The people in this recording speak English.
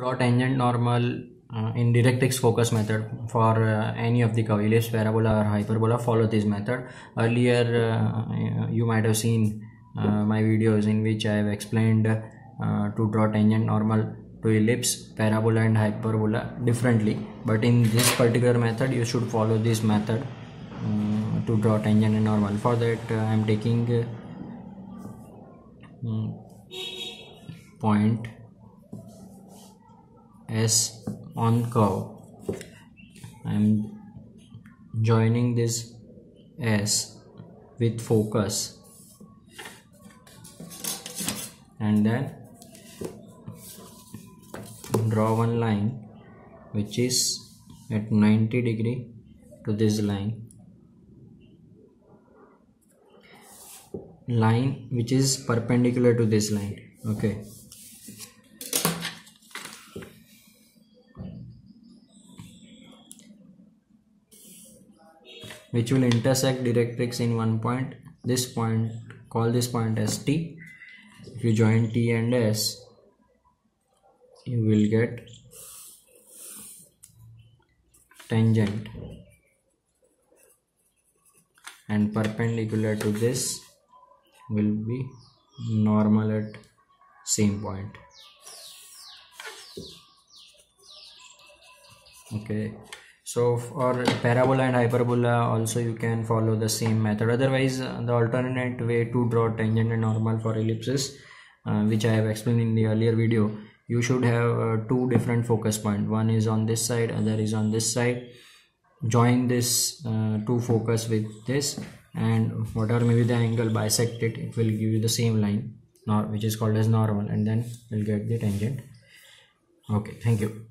draw tangent normal uh, in directrix focus method for uh, any of the ellipse parabola or hyperbola follow this method earlier uh, you might have seen uh, my videos in which i have explained uh, to draw tangent normal to ellipse parabola and hyperbola differently but in this particular method you should follow this method um, to draw tangent and normal for that uh, i am taking uh, point S on curve. I am joining this S with focus. And then draw one line which is at 90 degree to this line. Line which is perpendicular to this line okay which will intersect directrix in one point this point call this point as t. If you join t and s you will get tangent. And perpendicular to this will be normal at same point. Okay so for parabola and hyperbola also you can follow the same method. Otherwise uh, the alternate way to draw tangent and normal for ellipses uh, which i have explained in the earlier video you should have uh, two different focus point. One is on this side other is on this side. Join this uh, two focus with this and whatever may be the angle bisect it. It will give you the same line nor which is called as normal and then we'll get the tangent. Okay thank you